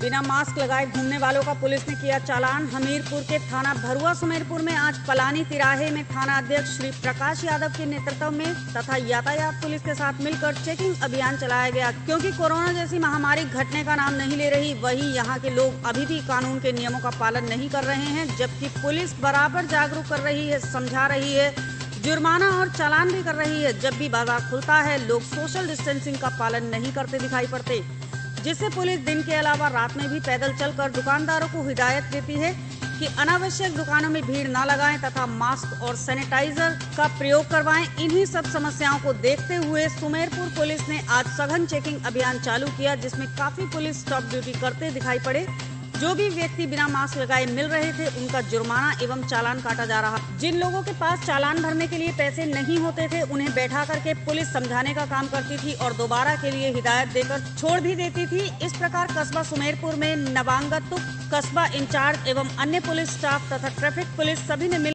Mask लगाए घूमने वालों का पुलिस ने किया चालान। हमीरपुर के थाना भरुआ सुमेरपुर में आज पलानी तिराहे में थाना अध्यक्ष श्री प्रकाश यादव के नेतृत्व में तथा यातायात पुलिस के साथ मिलकर चेकिंग अभियान चलाया गया, क्योंकि कोरोना जैसी महामारी घटने का नाम नहीं ले रही, वही यहाँ के लोग अभी भी कानून के नियमों का पालन नहीं कर रहे हैं, जबकि पुलिस बराबर जागरूक कर रही है, समझा रही है, जुर्माना और चालान भी कर रही है, जब भी बाज़ार खुलता है, लोग सोशल डिस्टेंसिंग का पालन नहीं करते दिखाई पड़ते। जिससे पुलिस दिन के अलावा रात में भी पैदल चलकर दुकानदारों को हिदायत देती है कि अनावश्यक दुकानों में भीड़ न लगाएँ तथा मास्क और सैनिटाइजर का प्रयोग करवाएँ। इन्हीं सब समस्याओं को देखते हुए सुमेरपुर पुलिस ने आज सघन चेकिंग अभियान चालू किया, जिसमें काफ़ी पुलिस स्टॉप ड्यूटी करते दिखाई पड़े। जो भी व्यक्ति बिना मास्क लगाए मिल रहे थे, उनका जुर्माना एवं चालान काटा जा रहा। जिन लोगों के पास चालान भरने के लिए पैसे नहीं होते थे, उन्हें बैठा करके पुलिस समझाने का काम करती थी और दोबारा के लिए हिदायत देकर छोड़ भी देती थी। इस प्रकार कस्बा सुमेरपुर में नवांगतुक, कस्बा इंचार्ज एवं अन्य पुलिस स्टाफ तथा ट्रैफ़िक पुलिस सभी ने मिल